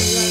Bye.